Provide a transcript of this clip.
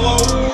Falou!